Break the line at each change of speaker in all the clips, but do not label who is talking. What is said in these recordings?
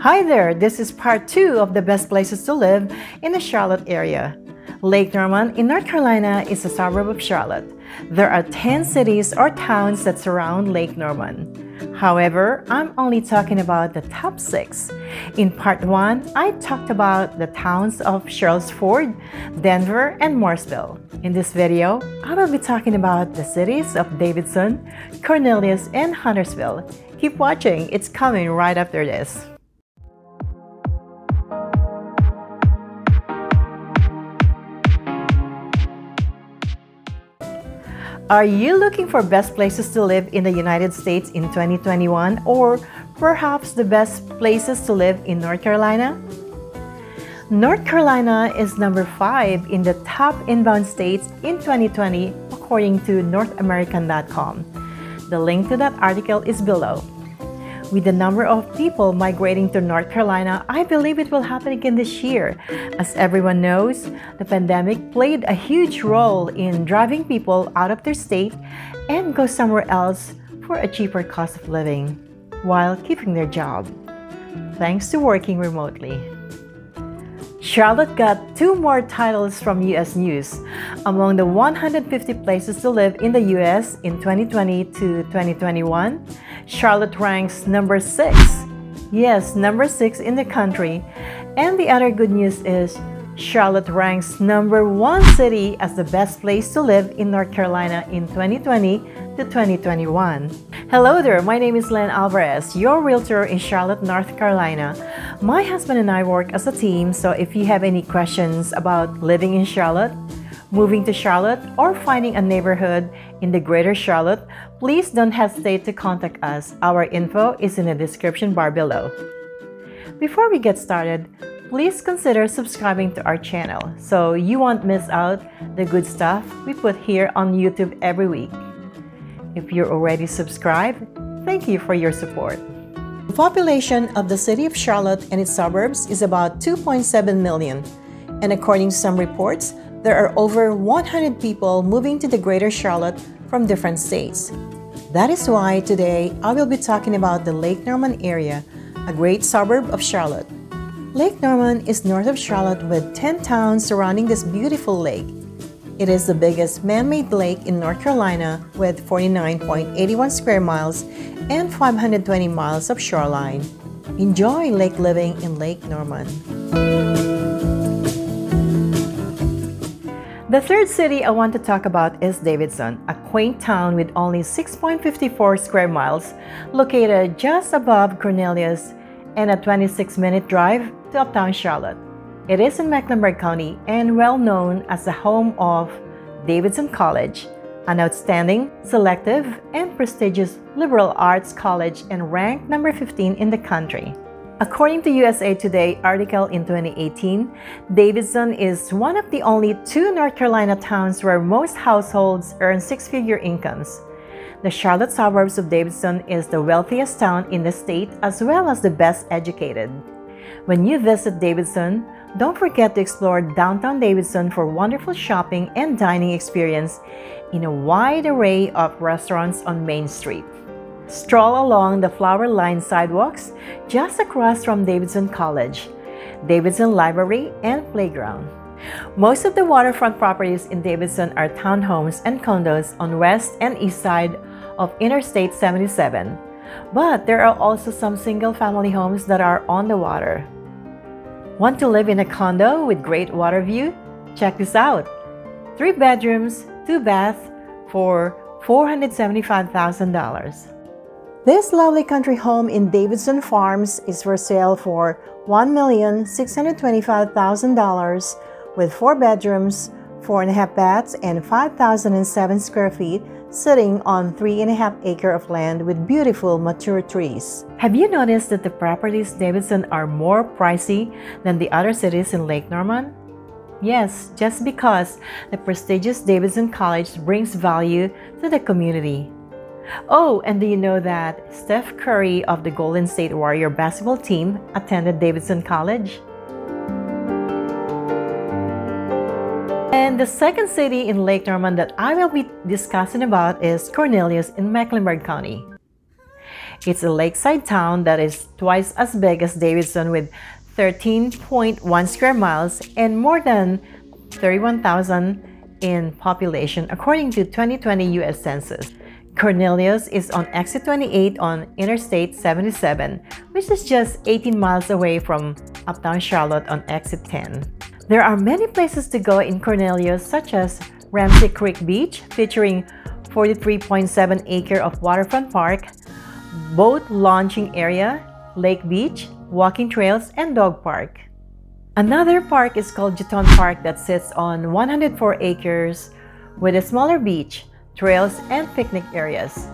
Hi there, this is part two of the best places to live in the Charlotte area. Lake Norman in North Carolina is a suburb of Charlotte. There are 10 cities or towns that surround Lake Norman. However, I'm only talking about the top six. In part one, I talked about the towns of Ford, Denver, and Mooresville. In this video, I will be talking about the cities of Davidson, Cornelius, and Huntersville. Keep watching, it's coming right after this. Are you looking for best places to live in the United States in 2021 or perhaps the best places to live in North Carolina? North Carolina is number 5 in the top inbound states in 2020 according to NorthAmerican.com. The link to that article is below. With the number of people migrating to North Carolina, I believe it will happen again this year. As everyone knows, the pandemic played a huge role in driving people out of their state and go somewhere else for a cheaper cost of living while keeping their job, thanks to working remotely. Charlotte got two more titles from US News. Among the 150 places to live in the US in 2020 to 2021, Charlotte ranks number 6. Yes, number 6 in the country. And the other good news is Charlotte ranks number 1 city as the best place to live in North Carolina in 2020 to 2021. Hello there, my name is Lynn Alvarez, your realtor in Charlotte, North Carolina. My husband and I work as a team, so if you have any questions about living in Charlotte, moving to Charlotte, or finding a neighborhood in the greater Charlotte, please don't hesitate to contact us. Our info is in the description bar below. Before we get started, please consider subscribing to our channel so you won't miss out the good stuff we put here on YouTube every week. If you're already subscribed, thank you for your support. The population of the city of Charlotte and its suburbs is about 2.7 million, and according to some reports, there are over 100 people moving to the greater Charlotte from different states. That is why today I will be talking about the Lake Norman area, a great suburb of Charlotte. Lake Norman is north of Charlotte with 10 towns surrounding this beautiful lake. It is the biggest man-made lake in North Carolina with 49.81 square miles and 520 miles of shoreline. Enjoy lake living in Lake Norman. The third city I want to talk about is Davidson, a quaint town with only 6.54 square miles, located just above Cornelius and a 26-minute drive to uptown Charlotte. It is in Mecklenburg County and well known as the home of Davidson College, an outstanding, selective, and prestigious liberal arts college and ranked number 15 in the country. According to USA Today article in 2018, Davidson is one of the only two North Carolina towns where most households earn six-figure incomes. The Charlotte suburbs of Davidson is the wealthiest town in the state as well as the best educated. When you visit Davidson, don't forget to explore downtown Davidson for wonderful shopping and dining experience in a wide array of restaurants on Main Street. Stroll along the flower-lined sidewalks just across from Davidson College, Davidson Library, and Playground. Most of the waterfront properties in Davidson are townhomes and condos on west and east side of Interstate 77, but there are also some single-family homes that are on the water. Want to live in a condo with great water view? Check this out. Three bedrooms, two baths for $475,000. This lovely country home in Davidson Farms is for sale for $1,625,000 with four bedrooms, four and a half baths, and 5,007 square feet sitting on three and a half acre of land with beautiful mature trees. Have you noticed that the properties Davidson are more pricey than the other cities in Lake Norman? Yes, just because the prestigious Davidson College brings value to the community. Oh, and do you know that Steph Curry of the Golden State Warrior basketball team attended Davidson College? And the second city in Lake Norman that I will be discussing about is Cornelius in Mecklenburg County. It's a lakeside town that is twice as big as Davidson with 13.1 square miles and more than 31,000 in population according to 2020 US Census. Cornelius is on exit 28 on Interstate 77, which is just 18 miles away from uptown Charlotte on exit 10. There are many places to go in Cornelius such as Ramsey Creek Beach featuring 43.7 acre of waterfront park, boat launching area, lake beach, walking trails, and dog park. Another park is called Jetton Park that sits on 104 acres with a smaller beach, trails, and picnic areas.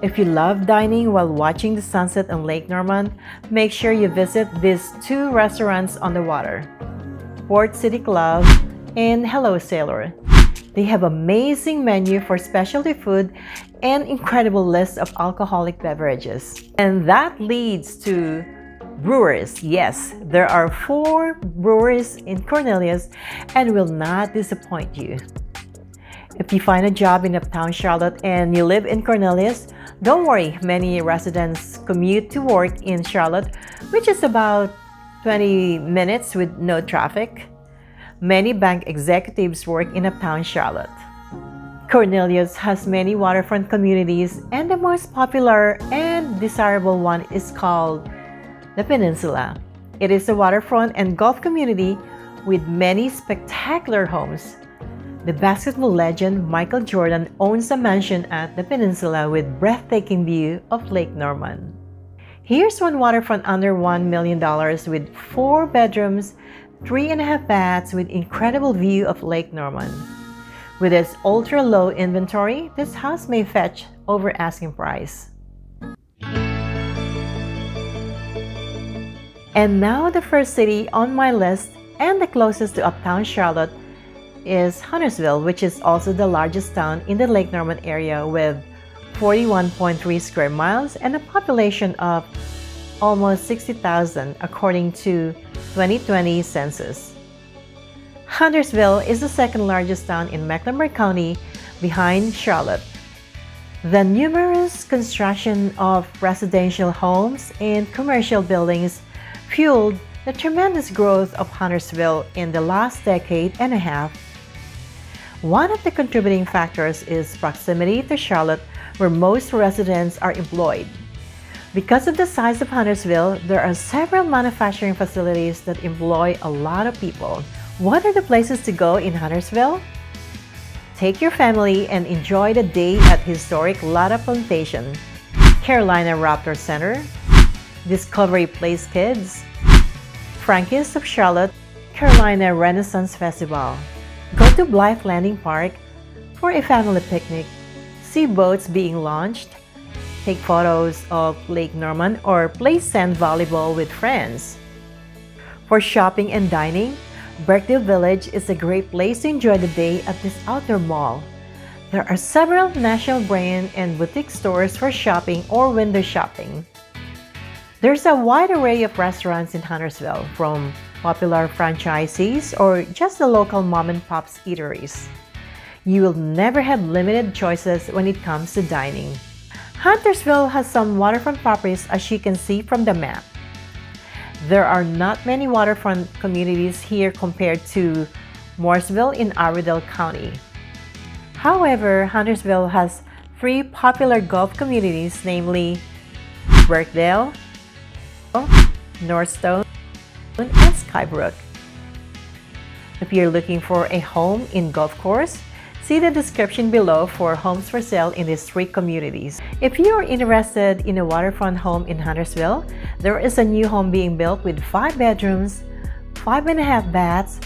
If you love dining while watching the sunset on Lake Norman, make sure you visit these two restaurants on the water, Port City Club and Hello Sailor. They have amazing menu for specialty food and incredible list of alcoholic beverages. And that leads to brewers. Yes, there are four brewers in Cornelius and will not disappoint you. If you find a job in uptown Charlotte and you live in Cornelius, don't worry, many residents commute to work in Charlotte, which is about 20 minutes with no traffic. Many bank executives work in uptown Charlotte. Cornelius has many waterfront communities and the most popular and desirable one is called the Peninsula. It is a waterfront and golf community with many spectacular homes. The basketball legend Michael Jordan owns a mansion at the peninsula with breathtaking view of Lake Norman. Here's one waterfront under $1 million with four bedrooms, three and a half baths with incredible view of Lake Norman. With its ultra-low inventory, this house may fetch over asking price. And now the first city on my list and the closest to uptown Charlotte is Huntersville, which is also the largest town in the Lake Norman area with 41.3 square miles and a population of almost 60,000 according to 2020 census. Huntersville is the second largest town in Mecklenburg County behind Charlotte. The numerous construction of residential homes and commercial buildings fueled the tremendous growth of Huntersville in the last decade and a half. One of the contributing factors is proximity to Charlotte where most residents are employed. Because of the size of Huntersville, there are several manufacturing facilities that employ a lot of people. What are the places to go in Huntersville? Take your family and enjoy the day at historic Latta Plantation, Carolina Raptor Center, Discovery Place Kids, Frankie's of Charlotte, Carolina Renaissance Festival. Go to Blythe Landing Park for a family picnic see boats being launched, take photos of Lake Norman, or play sand volleyball with friends. For shopping and dining, Birkdale Village is a great place to enjoy the day at this outdoor mall. There are several national brand and boutique stores for shopping or window shopping. There's a wide array of restaurants in Huntersville, from popular franchisees or just the local mom and pops eateries. You will never have limited choices when it comes to dining. Huntersville has some waterfront properties as you can see from the map. There are not many waterfront communities here compared to Mooresville in Iredell County. However, Huntersville has three popular golf communities, namely Birkdale, Northstone, and Skybrook. If you're looking for a home in golf course, See the description below for homes for sale in these three communities. If you are interested in a waterfront home in Huntersville, there is a new home being built with 5 bedrooms, 5.5 baths,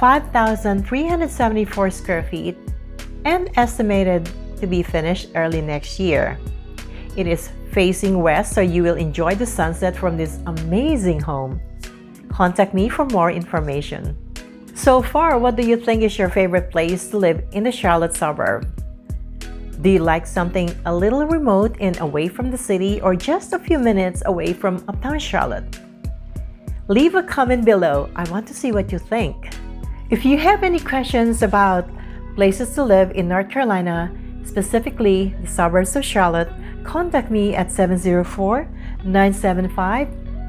5,374 square feet, and estimated to be finished early next year. It is facing west so you will enjoy the sunset from this amazing home. Contact me for more information. So far, what do you think is your favorite place to live in the Charlotte suburb? Do you like something a little remote and away from the city or just a few minutes away from uptown Charlotte? Leave a comment below. I want to see what you think. If you have any questions about places to live in North Carolina, specifically the suburbs of Charlotte, contact me at 704 975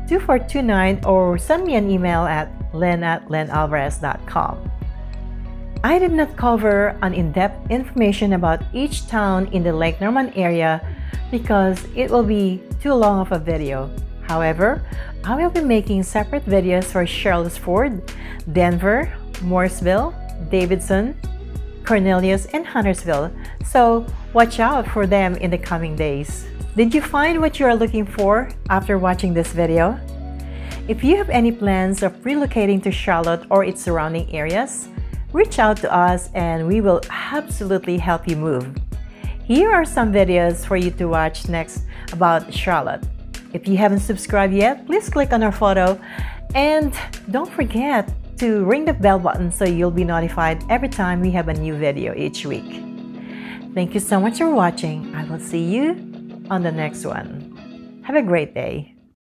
2429 or send me an email at len at lynnalvarez.com. I did not cover an in-depth information about each town in the Lake Norman area because it will be too long of a video. However, I will be making separate videos for Charlottesville, Denver, Mooresville, Davidson, Cornelius, and Huntersville, so watch out for them in the coming days. Did you find what you are looking for after watching this video? If you have any plans of relocating to Charlotte or its surrounding areas, reach out to us and we will absolutely help you move. Here are some videos for you to watch next about Charlotte. If you haven't subscribed yet, please click on our photo and don't forget to ring the bell button so you'll be notified every time we have a new video each week. Thank you so much for watching. I will see you on the next one. Have a great day.